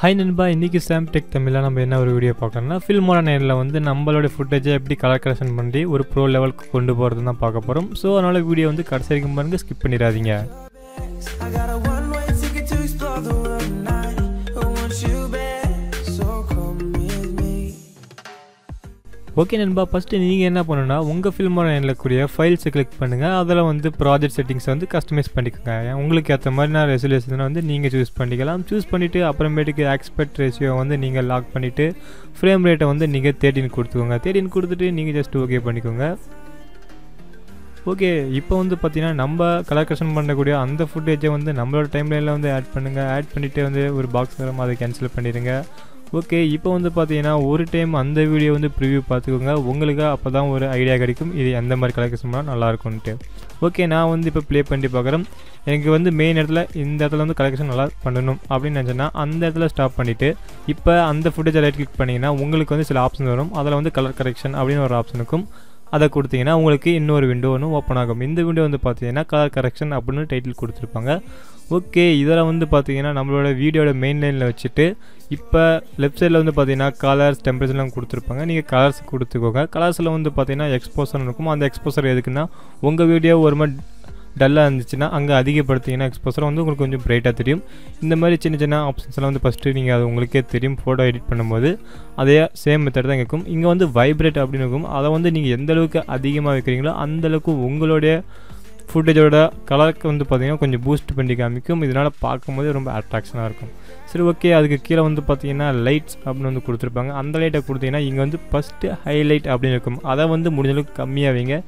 High நண்பா இன்றைக்கி சாம் tech தமிழில் நம்ம என்ன ஒரு வீடியோ பார்க்கணும்னா ஃபில்மோட நேரில் வந்து நம்மளோட ஃபுட்டேஜை எப்படி கலர் கலெக்ஷன் பண்ணி ஒரு ப்ரோ லெவலுக்கு கொண்டு போகிறது தான் பார்க்க போகிறோம் ஸோ அதனால் வீடியோ வந்து கடைசி வரைக்கும் பாருங்கள் ஸ்கிப் பண்ணிடாதீங்க. ஓகே நண்பா ஃபஸ்ட்டு நீங்கள் என்ன பண்ணணும்னா உங்கள் ஃபில்மோட நேரில் கூடிய ஃபைல்ஸை கிளிக் பண்ணுங்கள் அதில் வந்து ப்ராஜெக்ட் செட்டிங்ஸ் வந்து கஸ்டமைஸ் பண்ணிக்கோங்க. உங்களுக்கு ஏற்ற மாதிரி நான் ரெசல்யூஷனை வந்து நீங்கள் சூஸ் பண்ணிக்கலாம். சூஸ் பண்ணிவிட்டு அப்புறமேட்டுக்கு எக்ஸ்பெக்ட் ரேஷியோ வந்து நீங்கள் லாக் பண்ணிவிட்டு ஃப்ரேம் ரேட்டை வந்து நீங்கள் தேர்ட்டின் கொடுத்துக்கோங்க. தேர்ட்டின் கொடுத்துட்டு நீங்கள் ஜஸ்ட் ஓகே பண்ணிக்கோங்க. ஓகே இப்போ வந்து பார்த்தீங்கன்னா நம்ம கலெக்ஷன் பண்ணக்கூடிய அந்த ஃபுட்டேஜை வந்து நம்மளோட டைம்லைனில் வந்து ஆட் பண்ணுங்கள் ஆட் பண்ணிவிட்டு வந்து ஒரு பாக்ஸ் வரும் அதை கேன்சல் பண்ணிடுங்க. ஓகே இப்போ வந்து பார்த்தீங்கன்னா ஒரு டைம் அந்த வீடியோ வந்து ப்ரிவியூ பார்த்துக்கோங்க உங்களுக்கு அப்போ தான் ஒரு ஐடியா கிடைக்கும். இது எந்த மாதிரி கலெக்ஷன் பண்ணால் நல்லாயிருக்கும்ன்ட்டு ஓகே நான் வந்து இப்போ ப்ளே பண்ணி பார்க்குறேன் எனக்கு வந்து மெயின் இடத்துல இந்த இடத்துல வந்து கலெக்ஷன் நல்லா பண்ணணும் அப்படின்னு நினச்சேன்னா அந்த இடத்துல ஸ்டாப் பண்ணிவிட்டு இப்போ அந்த ஃபுட்டேஜ் ரைட் கிளிக் பண்ணிங்கன்னா உங்களுக்கு வந்து சில ஆப்ஷன் வரும். அதில் வந்து கலர் கரெக்ஷன் அப்படின்னு ஒரு ஆப்ஷன் இருக்கும் அதை கொடுத்தீங்கன்னா உங்களுக்கு இன்னொரு விண்டோ ஒன்று ஓப்பன் ஆகும். இந்த விண்டோ வந்து பார்த்தீங்கன்னா கலர் கரெக்ஷன் அப்படின்னு டைட்டில் கொடுத்துருப்பாங்க. ஓகே இதில் வந்து பார்த்தீங்கன்னா நம்மளோட வீடியோட மெயின் லைனில் வச்சுட்டு இப்போ லெஃப்ட் சைடில் வந்து பார்த்தீங்கன்னா கலர்ஸ் டெம்பரேச்சர்லாம் கொடுத்துருப்பாங்க. நீங்கள் கலர்ஸ் கொடுத்துக்கோங்க. கலர்ஸில் வந்து பார்த்தீங்கன்னா எக்ஸ்போசர் இருக்கும். அந்த எக்ஸ்போசர் எதுக்குன்னா உங்கள் வீடியோ ஒரு மாதிரி டல்லாக இருந்துச்சுன்னா அங்கே அதிகப்படுத்திங்கன்னா எக்ஸ்போசர் வந்து உங்களுக்கு கொஞ்சம் பிரைட்டாக தெரியும். இந்த மாதிரி சின்ன சின்ன ஆப்ஷன்ஸ்லாம் வந்து ஃபஸ்ட்டு நீங்கள் அது உங்களுக்கே தெரியும். ஃபோட்டோ எடிட் பண்ணும்போது அதே சேம் மெத்தட் தான் இருக்கும் இங்கே வந்து வைப்ரேட் அப்படின்னு இருக்கும். அதை வந்து நீங்கள் எந்த அளவுக்கு அதிகமாக வைக்கிறீங்களோ அந்தளவுக்கு உங்களுடைய ஃபுட்டேஜோட கலருக்கு வந்து பார்த்தீங்கன்னா கொஞ்சம் பூஸ்ட் பண்ணி காமிக்கும். இதனால் பார்க்கும்போது ரொம்ப அட்ராக்ஷனாக இருக்கும். சரி ஓகே அதுக்கு கீழே வந்து பார்த்தீங்கன்னா லைட்ஸ் அப்படின்னு வந்து கொடுத்துருப்பாங்க. அந்த லைட்டை கொடுத்தீங்கன்னா இங்கே வந்து ஃபஸ்ட்டு ஹைலைட் அப்படின்னு இருக்கும். அதை வந்து முடிஞ்சளவுக்கு கம்மியாக வைங்க.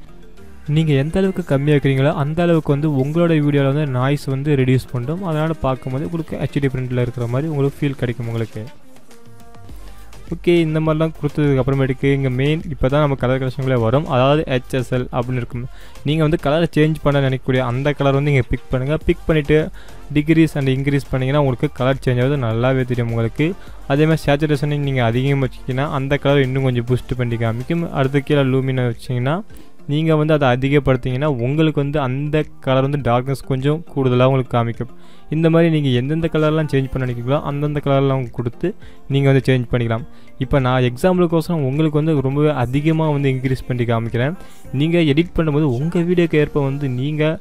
நீங்கள் எந்த அளவுக்கு கம்மியாக இருக்கிறீங்களோ அந்த அளவுக்கு வந்து உங்களோட வீடியோவில் வந்து நாய்ஸ் வந்து ரெடியூஸ் பண்ணும். அதனால் பார்க்கும்போது உங்களுக்கு ஹெச்டி பிரிண்டில் இருக்கிற மாதிரி உங்களுக்கு ஃபீல் கிடைக்கும் உங்களுக்கு. ஓகே இந்த மாதிரிலாம் கொடுத்ததுக்கு அப்புறமேட்டுக்கு இங்கே மெயின் இப்போ தான் நம்ம கலர் கலெக்ஷன்களே வரும். அதாவது ஹெச்எஸ்எல் அப்படின்னு இருக்கும். நீங்கள் வந்து கலரை சேஞ்ச் பண்ண நினைக்கக்கூடிய அந்த கலர் வந்து இங்கே பிக் பண்ணுங்கள் பிக் பண்ணிவிட்டு டிகிரிஸ் அண்ட் இன்க்ரீஸ் பண்ணிங்கன்னா உங்களுக்கு கலர் சேஞ்ச் ஆகுது. நல்லாவே தெரியும் உங்களுக்கு. அதேமாதிரி சேச்சுரேஷனையும் நீங்கள் அதிகமாக வச்சிங்கன்னா அந்த கலர் இன்னும் கொஞ்சம் பூஸ்ட் பண்ணி காமிக்கும். அடுத்த கீழே லூமினை வச்சிங்கன்னா நீங்கள் வந்து அதை அதிகப்படுத்திங்கன்னா உங்களுக்கு வந்து அந்த கலர் வந்து டார்க்னஸ் கொஞ்சம் கூடுதலாக உங்களுக்கு காமிக்கும். இந்த மாதிரி நீங்கள் எந்தெந்த கலர்லாம் சேஞ்ச் பண்ண நினைக்கிறீங்களோ அந்தந்த கலர்லாம் கொடுத்து நீங்கள் வந்து சேஞ்ச் பண்ணிக்கலாம். இப்போ நான் எக்ஸாம்பிளுக்கோசரம் உங்களுக்கு வந்து ரொம்பவே அதிகமாக வந்து இன்க்ரீஸ் பண்ணி காமிக்கிறேன். நீங்கள் எடிட் பண்ணும்போது உங்கள் வீடியோக்கு ஏற்ப வந்து நீங்கள்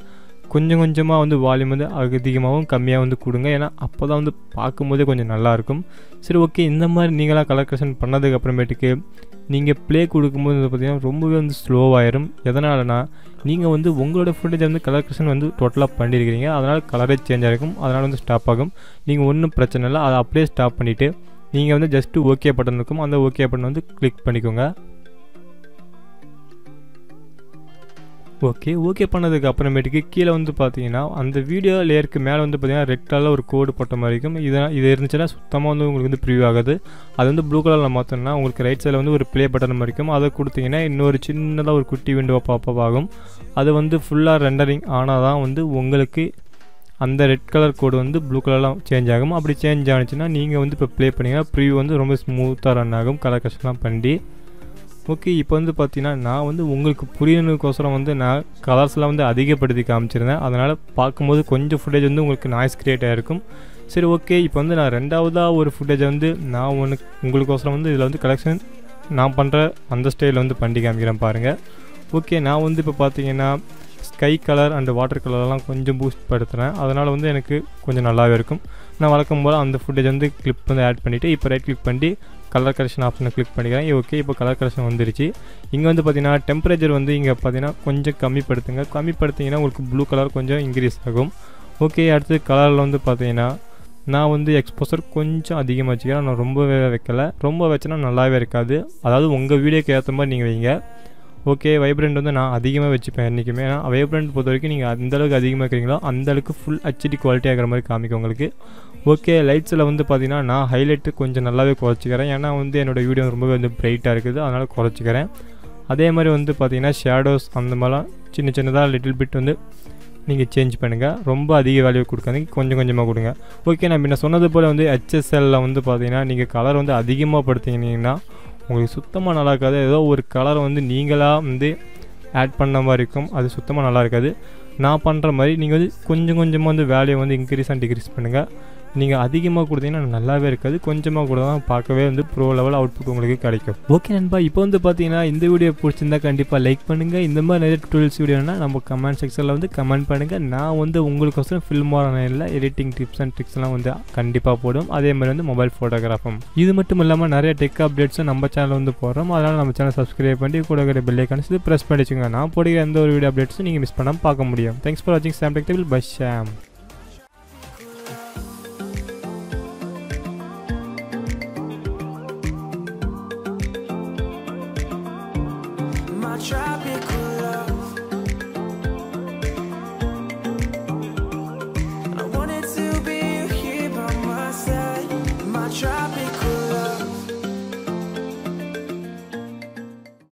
கொஞ்சம் கொஞ்சமாக வந்து வால்யூம் வந்து அதிகமாகவும் கம்மியாக வந்து கொடுங்க. ஏன்னா அப்போ தான் வந்து பார்க்கும்போதே கொஞ்சம் நல்லாயிருக்கும். சரி ஓகே இந்த மாதிரி நீங்களாம் கலர் கரெக்ஷன் பண்ணதுக்கு அப்புறமேட்டுக்கு நீங்கள் ப்ளே கொடுக்கும்போது வந்து பார்த்திங்கன்னா ரொம்பவே வந்து ஸ்லோவாயிரும் எதனாலனா நீங்கள் வந்து உங்களோட ஃபுட்டேஜ் வந்து கலர் கரெக்ஷன் வந்து டோட்டலாக பண்ணியிருக்கிறீங்க அதனால் கலரே சேஞ்ச் ஆகிருக்கும் அதனால் வந்து ஸ்டாப் ஆகும். நீங்கள் ஒன்றும் பிரச்சனை இல்லை. அதை அப்படியே ஸ்டாப் பண்ணிவிட்டு நீங்கள் வந்து ஜஸ்ட்டு ஓகே பட்டன் இருக்கும் அந்த ஓகே பட்டன் வந்து கிளிக் பண்ணிக்கோங்க. ஓகே ஓகே பண்ணதுக்கு அப்புறமேட்டுக்கு கீழே வந்து பார்த்தீங்கன்னா அந்த வீடியோ லேயருக்கு மேலே வந்து பார்த்தீங்கன்னா ரெட் கலரில் ஒரு கோடு போட்ட மாதிரி இருக்கும். இதெல்லாம் இது இருந்துச்சுன்னா சுத்தமாக வந்து உங்களுக்கு வந்து ப்ரிவியூ ஆகுது. அது வந்து ப்ளூ கலரில் மாற்றணும்னா உங்களுக்கு ரைட் சைடில் வந்து ஒரு ப்ளே பட்டன் மாதிரி இருக்கும். அதை கொடுத்தீங்கன்னா இன்னொரு சின்னதாக ஒரு குட்டி விண்டோ பாப்பப் ஆகும். அது வந்து ஃபுல்லாக ரெண்டரிங் ஆனால் தான் வந்து உங்களுக்கு அந்த ரெட் கலர் கோடு வந்து ப்ளூ கலர்லாம் சேஞ்ச் ஆகும். அப்படி சேஞ்ச் ஆனிச்சுன்னா நீங்கள் வந்து இப்போ ப்ளே பண்ணிங்கன்னா ப்ரிவியூ வந்து ரொம்ப ஸ்மூத்தாக ரன் ஆகும். கலர் கஷ்டம்லாம் பண்ணி ஓகே இப்போ வந்து பார்த்தீங்கன்னா நான் வந்து உங்களுக்கு புரியணுக்கோசரம் வந்து நான் கலர்ஸ்லாம் வந்து அதிகப்படுத்தி காமிச்சிருந்தேன். அதனால் பார்க்கும்போது கொஞ்சம் ஃபுட்டேஜ் வந்து உங்களுக்கு நாய்ஸ் க்ரியேட் ஆகிருக்கும் சரி ஓகே இப்போ வந்து நான் ரெண்டாவதாக ஒரு ஃபுட்டேஜை வந்து நான் ஒன்று உங்களுக்கோசரம் வந்து இதில் வந்து கலெக்ஷன் நான் பண்ணுற அந்த ஸ்டைலில் வந்து பண்ணி காமிக்கிறேன் பாருங்கள் ஓகே நான் வந்து இப்போ பார்த்தீங்கன்னா ஸ்கை கலர் அண்ட் வாட்டர் கலர்லாம் கொஞ்சம் பூஸ்ட் படுத்துகிறேன் அதனால் வந்து எனக்கு கொஞ்சம் நல்லாவே இருக்கும். நான் வழக்கம் போல் அந்த ஃபுட்டேஜ் வந்து கிளிப் வந்து ஆட் பண்ணிவிட்டு இப்போ ரைட் கிளிக் பண்ணி கலர் கரெக்ஷன் ஆப்ஷனை கிளிக் பண்ணிக்கிறேன். ஓகே இப்போ கலர் கரெக்ஷன் வந்துருச்சு. இங்கே வந்து பார்த்தீங்கன்னா டெம்பரேச்சர் வந்து இங்கே பார்த்தீங்கன்னா கொஞ்சம் கம்மிப்படுத்துங்க கம்மிப்படுத்திங்கன்னா உங்களுக்கு ப்ளூ கலர் கொஞ்சம் இன்க்ரீஸ் ஆகும். ஓகே அடுத்து கலரில் வந்து பார்த்தீங்கன்னா நான் வந்து எக்ஸ்போசர் கொஞ்சம் அதிகமாக வச்சுக்கிறேன். நான் ரொம்பவே வைக்கலை. ரொம்ப வச்சேன்னா நல்லாவே இருக்காது. அதாவது உங்கள் வீடியோக்கு ஏற்ற மாதிரி நீங்கள் வைங்க. ஓகே வைப்ரண்ட் வந்து நான் அதிகமாக வச்சுப்பேன் என்றைக்குமே ஏன்னா வைப்ரண்ட் பொறுத்த வரைக்கும் நீங்கள் அந்தளவுக்கு அதிகமாக இருக்கிறீங்களோ அந்தளவுக்கு ஃபுல் ஹெச்டி குவாலிட்டி ஆகிற மாதிரி காமிக்கும் உங்களுக்கு. ஓகே லைட்ஸில் வந்து பார்த்திங்கன்னா நான் ஹைலைட்டு கொஞ்சம் நல்லாவே குறைச்சிக்கிறேன். ஏன்னா வந்து என்னோடய வீடியோ ரொம்பவே வந்து பிரைட்டாக இருக்குது. அதனால் குறைச்சிக்கிறேன். அதே மாதிரி வந்து பார்த்திங்கன்னா ஷேடோஸ் அந்த மாதிரிலாம் சின்ன சின்னதாக லிட்டில் பிட் வந்து நீங்கள் சேஞ்ச் பண்ணுங்கள் ரொம்ப அதிக வேல்யூ கொடுக்காதீங்க. கொஞ்சம் கொஞ்சமாக கொடுங்க. ஓகே நான் முன்ன சொன்னது போல் வந்து ஹெச்எஸ்எல்லில் வந்து பார்த்தீங்கன்னா நீங்கள் கலர் வந்து அதிகமாக படுத்திங்கன்னா உங்களுக்கு சுத்தமாக நல்லா இருக்காது. ஏதோ ஒரு கலரை வந்து நீங்களாக வந்து ஆட் பண்ண மாதிரி இருக்கும். அது சுத்தமாக நல்லா இருக்காது. நான் பண்ணுற மாதிரி நீங்கள் வந்து கொஞ்சம் கொஞ்சமாக வந்து வேல்யூ வந்து இன்க்ரீஸ் அண்ட் டிக்ரீஸ் பண்ணுங்கள் நீங்கள் அதிகமாக கொடுத்தீங்கன்னா நல்லாவே இருக்காது. கொஞ்சமாக கூட தான் பார்க்கவே வந்து ப்ரோ லெவல் அவுட்புட் உங்களுக்கு கிடைக்கும். ஓகே நண்பா இப்போ வந்து பார்த்தீங்கன்னா இந்த வீடியோ பிடிச்சிருந்தா கண்டிப்பாக லைக் பண்ணுங்கள் இந்த மாதிரி நிறைய டூல்ஸ் வீடியோனா நம்ம கமெண்ட் செக்ஷனில் வந்து கமெண்ட் பண்ணுங்கள் நான் வந்து உங்களுக்கோசரம் ஃபில்ம் ஆன்லைனில் எடிட்டிங் டிப்ஸ் அண்ட் ட்ரிக்ஸ்லாம் வந்து கண்டிப்பாக போடும். அதே மாதிரி வந்து மொபைல் ஃபோட்டோகிராஃபும் இது மட்டும் இல்லாமல் நிறைய டெக் அப்டேட்ஸும் நம்ம சேனல் வந்து போடுறோம். அதனால் நம்ம சேனல் சப்ஸ்கிரைப் பண்ணி கூட இருக்கிற பெல்லை இது ப்ரெஸ் பண்ணி வச்சுக்கோங்க நான் போடுகிற எந்த ஒரு வீடியோ அப்டேட்ஸும் நீங்கள் மிஸ் பண்ணாமல் பார்க்க முடியும். தேங்க்ஸ் ஃபார் வாட்சிங் சாம் டெக்டபிள் பை ஷாம் try